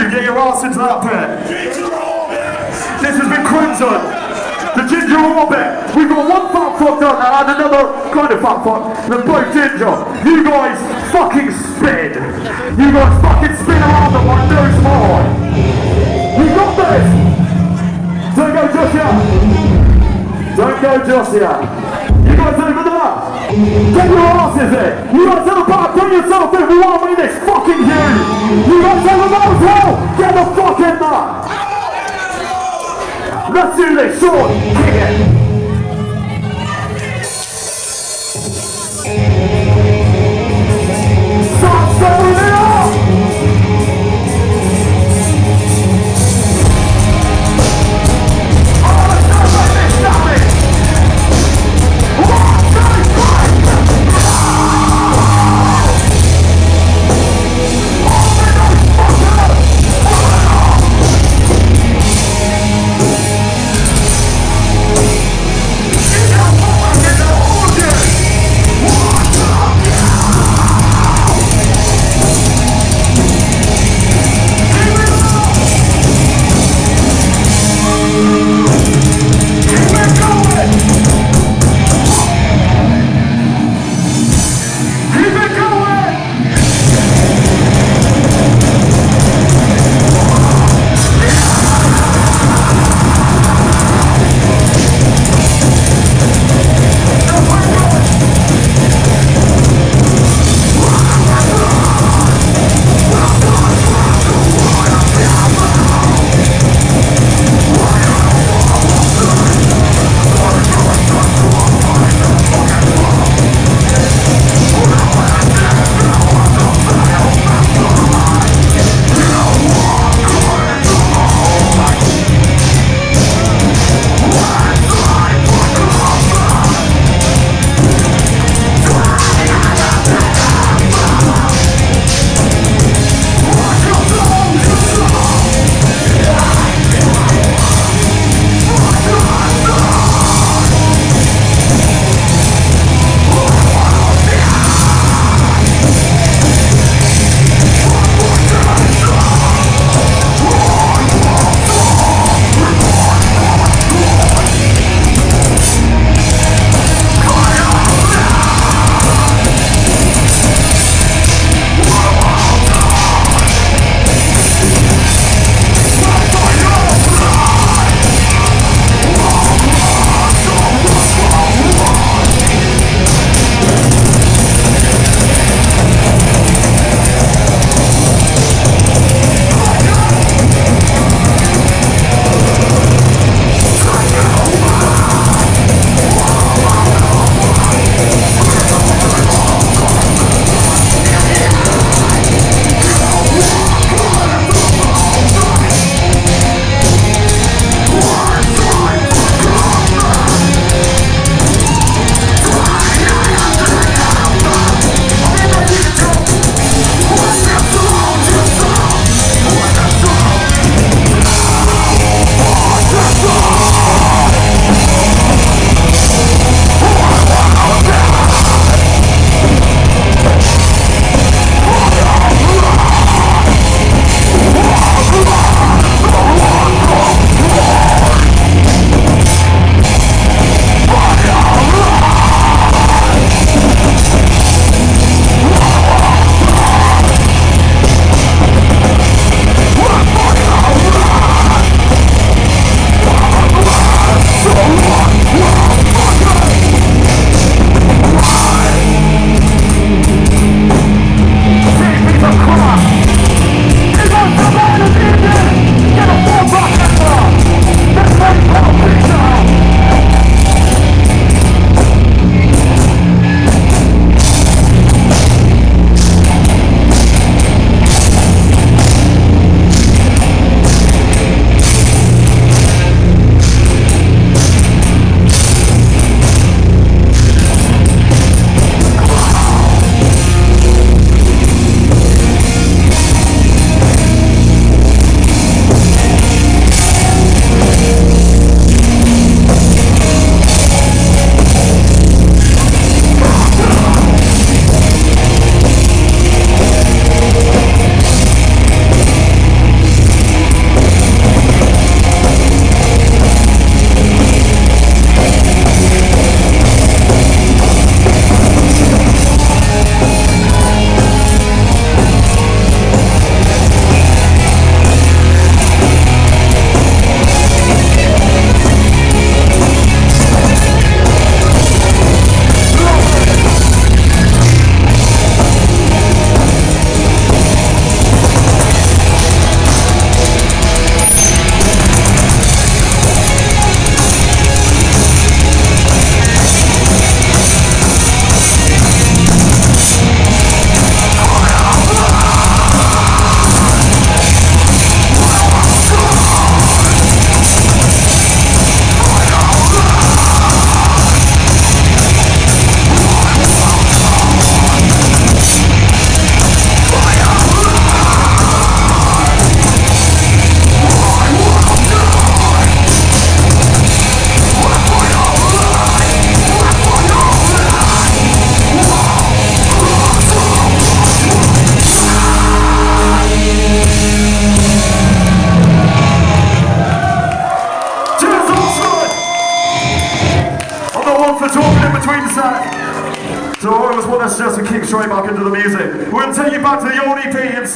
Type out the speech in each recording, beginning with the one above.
you, get your ass into that pit. This has been Crimson. The ginger orbit. We've got one fat fuck done and another kind of fat fuck. They're both ginger. You guys fucking spin. You guys fucking spin around them like no tomorrow. You got this. Don't go just yet. Don't go just yet. You guys over there. Get your asses in. You guys have a back. Bring yourself in. We want to win this fucking huge. You guys have a there as well. Get the fuck in there. Let's this. Sean, kick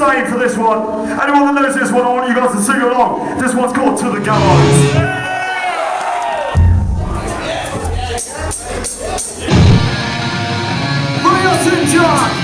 Insane, for this one. Anyone that knows this one, I want you guys to sing along. This one's called To the Gallows. John!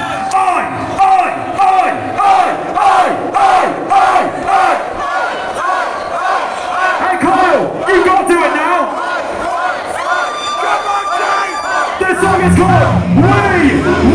Will Rock!